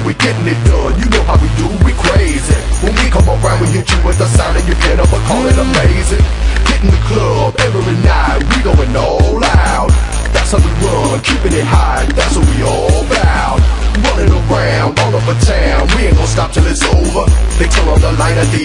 man, we getting it done. You know how we do, we crazy. When we come around, we hit you with the sound and you can't and call it amazing. Hitting the club every night, we going all out. That's how we run, keeping it high, that's what we all about. Running around all over town, we ain't gonna stop till it's over. They turn on the light at the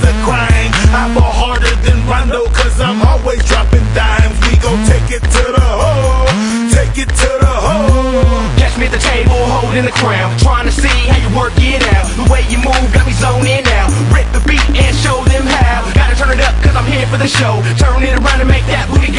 the crime. I ball harder than Rondo, cause I'm always dropping dimes. We gon' take it to the hole, take it to the hole. Catch me at the table, holding the crown. Trying to see how you work it out. The way you move got me zoning out. Rip the beat and show them how. Gotta turn it up, cause I'm here for the show. Turn it around and make that booty